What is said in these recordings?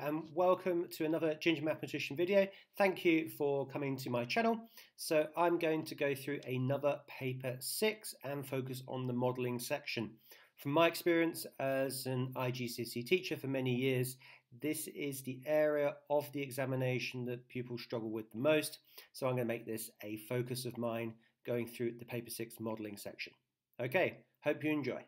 and welcome to another Ginger Mathematician video. Thank you for coming to my channel. So I'm going to go through another paper 6 and focus on the modelling section. From my experience as an IGCSE teacher for many years, this is the area of the examination that pupils struggle with the most. So I'm going to make this a focus of mine going through the paper 6 modelling section. Okay, hope you enjoy.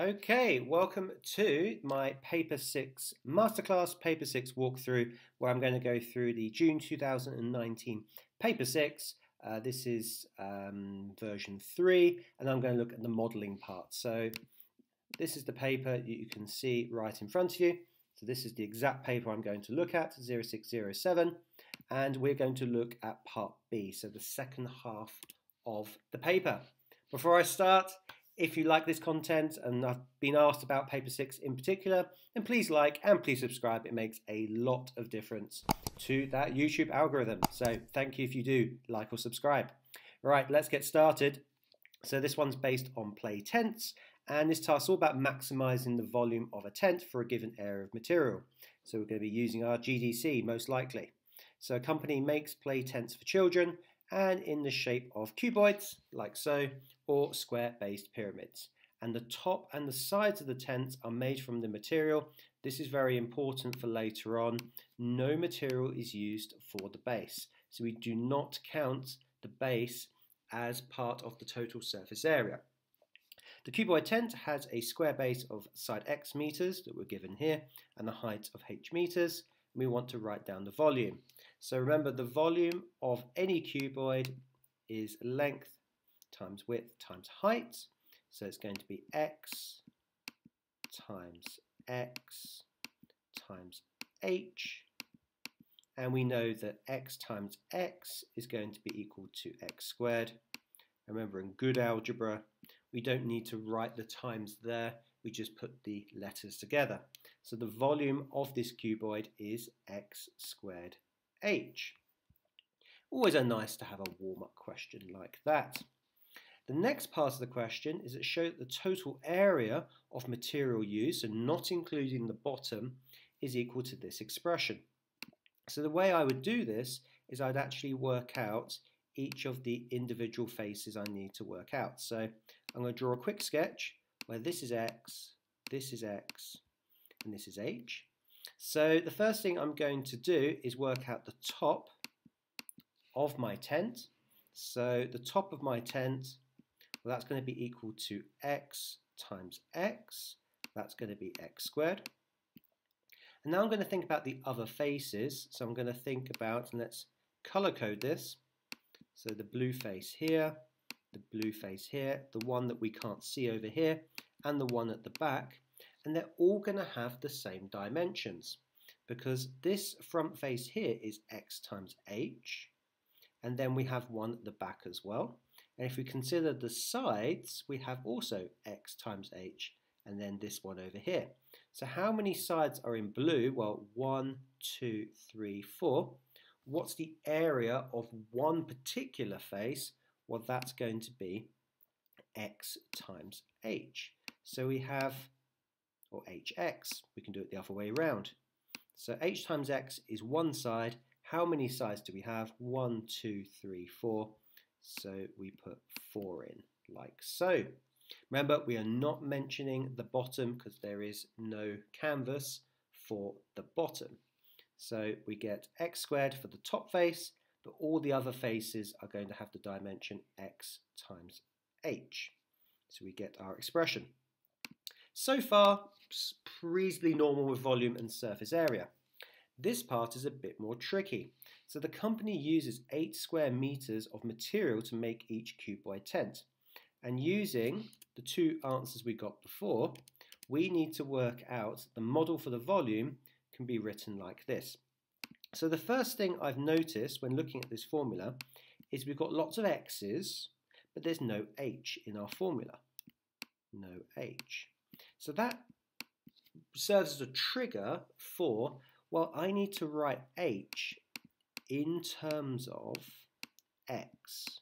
Okay, welcome to my Paper 6 Masterclass Paper 6 walkthrough where I'm going to go through the June 2019 Paper 6. Uh, this is um, version 3 and I'm going to look at the modelling part. So this is the paper you can see right in front of you. So this is the exact paper I'm going to look at, 0607, and we're going to look at part B, so the second half of the paper. Before I start, if you like this content and I've been asked about Paper 6 in particular, then please like and please subscribe. It makes a lot of difference to that YouTube algorithm. So thank you if you do like or subscribe. Right, let's get started. So this one's based on play tents and this task is all about maximizing the volume of a tent for a given area of material. So we're going to be using our GDC most likely. So a company makes play tents for children and in the shape of cuboids, like so, or square-based pyramids. And the top and the sides of the tents are made from the material. This is very important for later on. No material is used for the base. So we do not count the base as part of the total surface area. The cuboid tent has a square base of side x meters that we're given here and the height of h meters we want to write down the volume. So remember the volume of any cuboid is length times width times height. So it's going to be x times x times h. And we know that x times x is going to be equal to x squared. Remember in good algebra, we don't need to write the times there we just put the letters together. So the volume of this cuboid is x squared h. Always a nice to have a warm-up question like that. The next part of the question is that show that the total area of material used, so not including the bottom, is equal to this expression. So the way I would do this is I'd actually work out each of the individual faces I need to work out. So I'm going to draw a quick sketch where this is x, this is x, and this is h. So the first thing I'm going to do is work out the top of my tent. So the top of my tent, well, that's going to be equal to x times x. That's going to be x squared. And now I'm going to think about the other faces. So I'm going to think about, and let's color code this. So the blue face here, the blue face here, the one that we can't see over here, and the one at the back, and they're all going to have the same dimensions because this front face here is x times h, and then we have one at the back as well. And if we consider the sides, we have also x times h, and then this one over here. So how many sides are in blue? Well, one, two, three, four. What's the area of one particular face? Well, that's going to be x times h. So we have, or hx, we can do it the other way around. So h times x is one side. How many sides do we have? One, two, three, four. So we put four in, like so. Remember, we are not mentioning the bottom because there is no canvas for the bottom. So we get x squared for the top face, but all the other faces are going to have the dimension x times h. So we get our expression. So far, reasonably normal with volume and surface area. This part is a bit more tricky. So the company uses 8 square meters of material to make each cuboid tent. And using the two answers we got before, we need to work out the model for the volume can be written like this. So the first thing I've noticed when looking at this formula is we've got lots of x's, but there's no h in our formula. No h. So that serves as a trigger for, well, I need to write h in terms of x.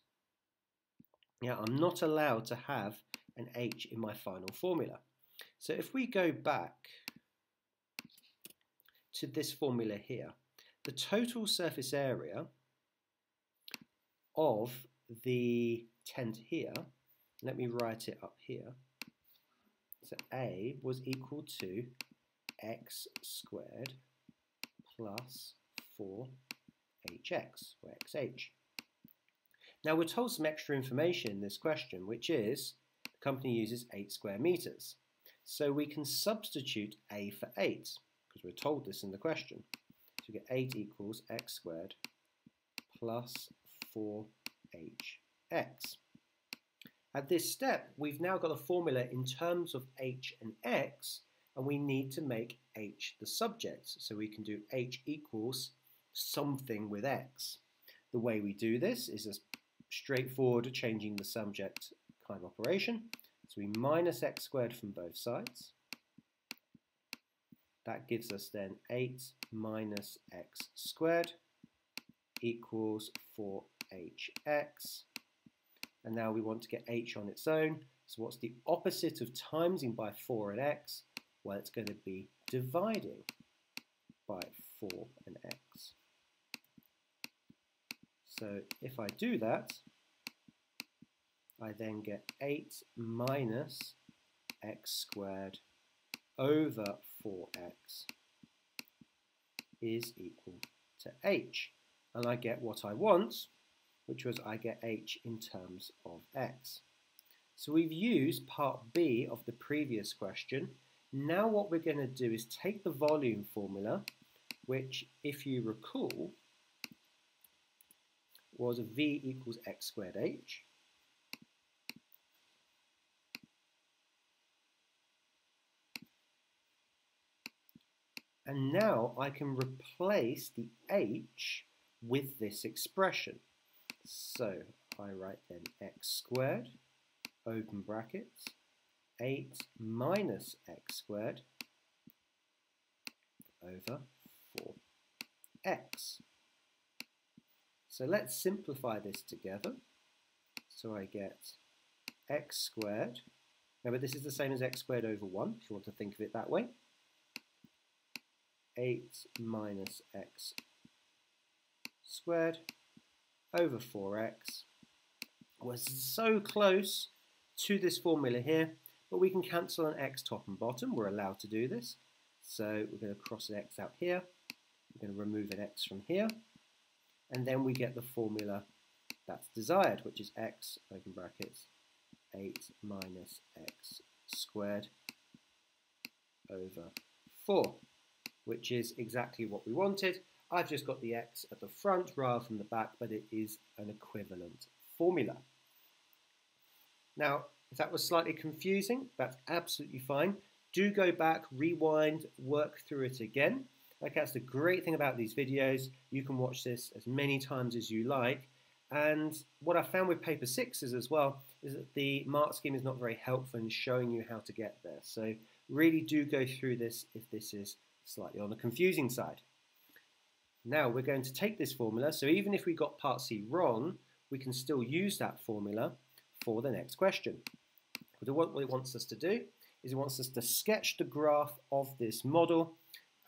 Now, I'm not allowed to have an h in my final formula. So if we go back to this formula here. The total surface area of the tent here, let me write it up here. So A was equal to x squared plus 4hx, or xh. Now we're told some extra information in this question, which is the company uses 8 square meters. So we can substitute A for 8, because we're told this in the question. So we get 8 equals x squared plus 4hx. At this step, we've now got a formula in terms of h and x, and we need to make h the subject. So we can do h equals something with x. The way we do this is a straightforward changing the subject kind of operation. So we minus x squared from both sides. That gives us then 8 minus x squared equals 4hx. And now we want to get h on its own. So what's the opposite of timesing by 4 and x? Well, it's going to be dividing by 4 and x. So if I do that, I then get 8 minus x squared over 4x is equal to h. And I get what I want, which was I get h in terms of x. So we've used part B of the previous question. Now what we're going to do is take the volume formula, which if you recall, was v equals x squared h. And now I can replace the h with this expression. So I write then x squared, open brackets, 8 minus x squared over 4x. So let's simplify this together. So I get x squared. Remember, this is the same as x squared over 1, if you want to think of it that way. 8 minus x squared over 4x. We're so close to this formula here, but we can cancel an x top and bottom. We're allowed to do this. So we're going to cross an x out here. We're going to remove an x from here. And then we get the formula that's desired, which is x, open brackets, 8 minus x squared over 4, which is exactly what we wanted. I've just got the x at the front rather than the back, but it is an equivalent formula. Now, if that was slightly confusing, that's absolutely fine. Do go back, rewind, work through it again. Okay, that's the great thing about these videos. You can watch this as many times as you like. And what I found with paper sixes as well is that the mark scheme is not very helpful in showing you how to get there. So really do go through this if this is slightly on the confusing side. Now we're going to take this formula, so even if we got part C wrong, we can still use that formula for the next question. What it wants us to do is it wants us to sketch the graph of this model,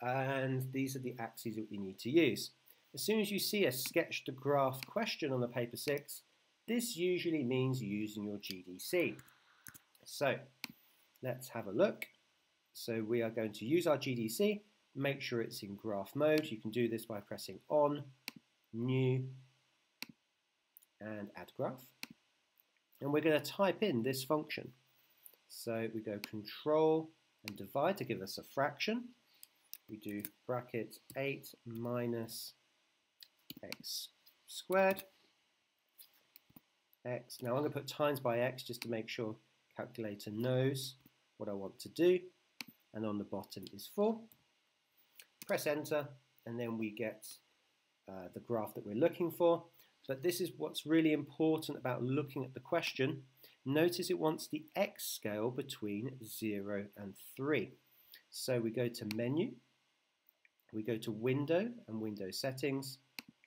and these are the axes that we need to use. As soon as you see a sketch the graph question on the paper 6, this usually means using your GDC. So let's have a look. So we are going to use our GDC make sure it's in graph mode. You can do this by pressing on, new, and add graph. And we're going to type in this function. So we go control and divide to give us a fraction. We do bracket 8 minus x squared x. Now I'm going to put times by x just to make sure calculator knows what I want to do. And on the bottom is 4 press enter, and then we get uh, the graph that we're looking for. But this is what's really important about looking at the question. Notice it wants the x scale between 0 and 3. So we go to menu, we go to window and window settings,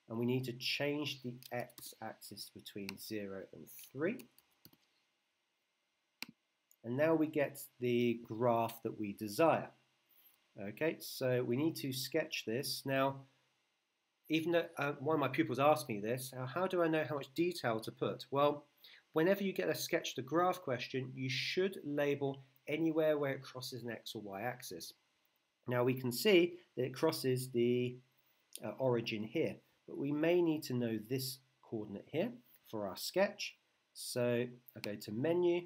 and we need to change the x-axis between 0 and 3. And now we get the graph that we desire. Okay, so we need to sketch this. Now, even though uh, one of my pupils asked me this, uh, how do I know how much detail to put? Well, whenever you get a sketch the graph question, you should label anywhere where it crosses an x or y axis. Now we can see that it crosses the uh, origin here, but we may need to know this coordinate here for our sketch. So I go to menu,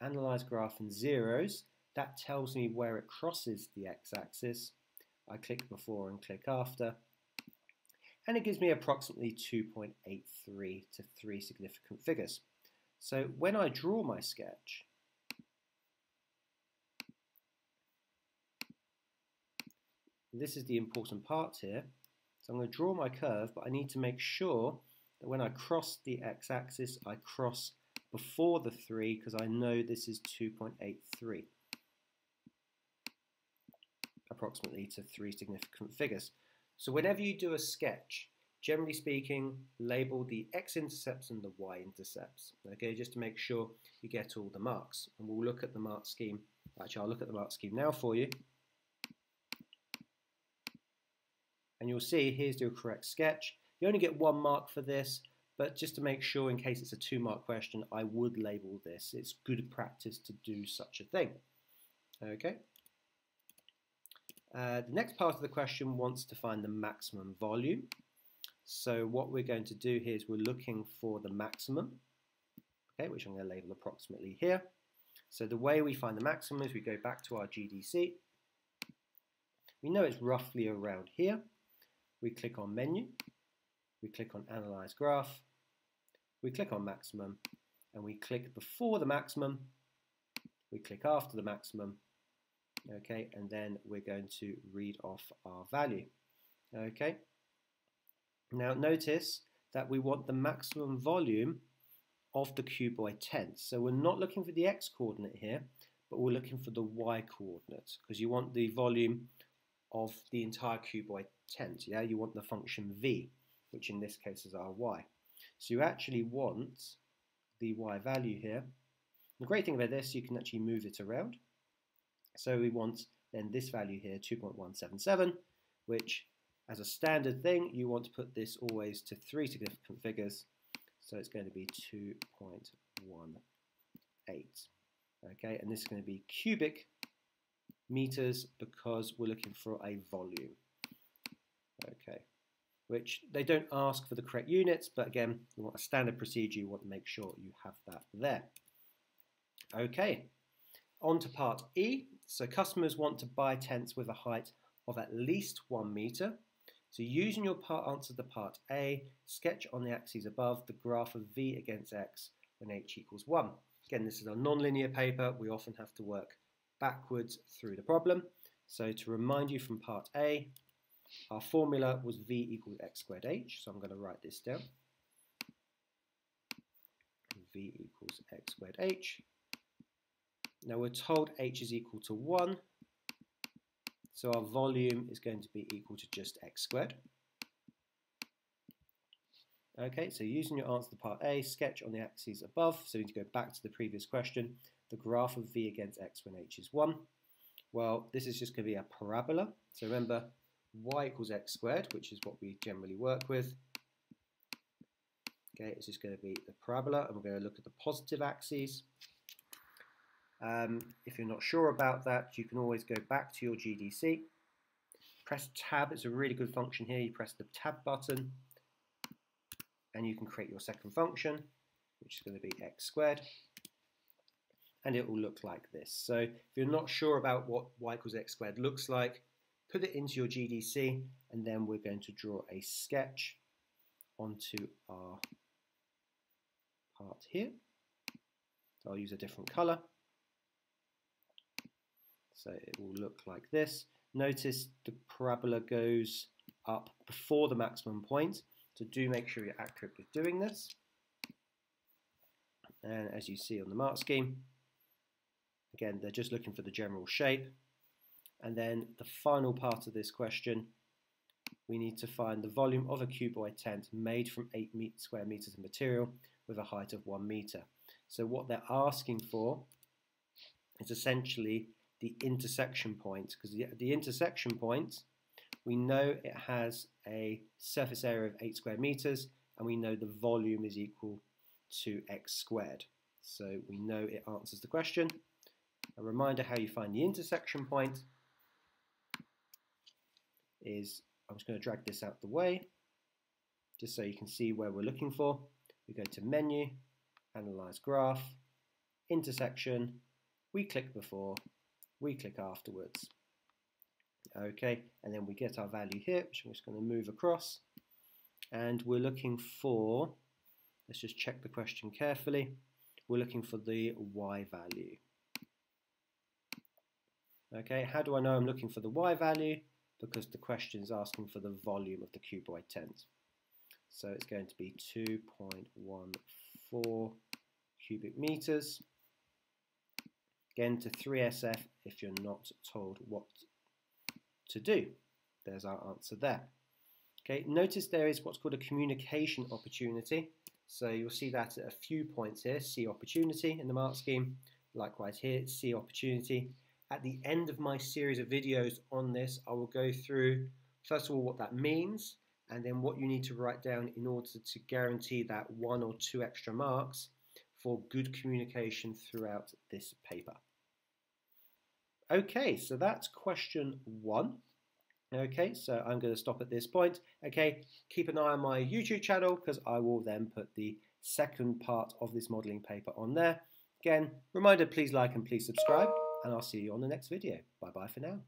analyze graph and zeros, that tells me where it crosses the x-axis. I click before and click after. And it gives me approximately 2.83 to 3 significant figures. So when I draw my sketch, this is the important part here. So I'm going to draw my curve, but I need to make sure that when I cross the x-axis, I cross before the 3 because I know this is 2.83 approximately to three significant figures. So whenever you do a sketch, generally speaking, label the x-intercepts and the y-intercepts, okay, just to make sure you get all the marks. And we'll look at the mark scheme. Actually, I'll look at the mark scheme now for you. And you'll see, here's your correct sketch. You only get one mark for this, but just to make sure, in case it's a two-mark question, I would label this. It's good practice to do such a thing. Okay. Uh, the next part of the question wants to find the maximum volume. So what we're going to do here is we're looking for the maximum, okay, which I'm going to label approximately here. So the way we find the maximum is we go back to our GDC. We know it's roughly around here. We click on menu, we click on analyze graph, we click on maximum, and we click before the maximum, we click after the maximum, okay and then we're going to read off our value. Okay. Now notice that we want the maximum volume of the cuboid tent so we're not looking for the x coordinate here but we're looking for the y coordinate because you want the volume of the entire cuboid tent yeah? You want the function v which in this case is our y. So you actually want the y value here. The great thing about this you can actually move it around so we want then this value here, 2.177, which as a standard thing, you want to put this always to three significant figures. So it's going to be 2.18. Okay, and this is going to be cubic meters because we're looking for a volume. Okay, which they don't ask for the correct units, but again, you want a standard procedure, you want to make sure you have that there. Okay, on to part E. So customers want to buy tents with a height of at least one meter. So using your part answer to part A, sketch on the axes above the graph of V against X when H equals 1. Again, this is a non-linear paper. We often have to work backwards through the problem. So to remind you from part A, our formula was V equals X squared H. So I'm going to write this down. V equals X squared H. Now we're told h is equal to 1, so our volume is going to be equal to just x squared. Okay, so using your answer to part A, sketch on the axes above, so we need to go back to the previous question, the graph of v against x when h is 1. Well, this is just going to be a parabola, so remember y equals x squared, which is what we generally work with. Okay, it's just going to be the parabola, and we're going to look at the positive axes. Um, if you're not sure about that, you can always go back to your GDC. Press tab, it's a really good function here. You press the tab button and you can create your second function, which is going to be x squared. And it will look like this. So if you're not sure about what y equals x squared looks like, put it into your GDC and then we're going to draw a sketch onto our part here. So I'll use a different color. So it will look like this. Notice the parabola goes up before the maximum point. So do make sure you're accurate with doing this. And as you see on the mark scheme, again, they're just looking for the general shape. And then the final part of this question, we need to find the volume of a cuboid tent made from 8 square meters of material with a height of 1 meter. So what they're asking for is essentially the intersection point because the, the intersection point we know it has a surface area of 8 square meters and we know the volume is equal to x squared. So we know it answers the question. A reminder how you find the intersection point is, I'm just going to drag this out the way, just so you can see where we're looking for. We go to Menu, Analyze Graph, Intersection, we click before, we click afterwards. Okay, and then we get our value here, which I'm just going to move across. And we're looking for, let's just check the question carefully, we're looking for the y value. Okay, how do I know I'm looking for the y value? Because the question is asking for the volume of the cuboid tent. So it's going to be 2.14 cubic meters. Again to 3SF if you're not told what to do. There's our answer there. Okay, notice there is what's called a communication opportunity. So you'll see that at a few points here, see opportunity in the mark scheme. Likewise here, see opportunity. At the end of my series of videos on this, I will go through, first of all, what that means, and then what you need to write down in order to guarantee that one or two extra marks for good communication throughout this paper. Okay, so that's question one. Okay, so I'm going to stop at this point. Okay, keep an eye on my YouTube channel because I will then put the second part of this modelling paper on there. Again, reminder, please like and please subscribe, and I'll see you on the next video. Bye-bye for now.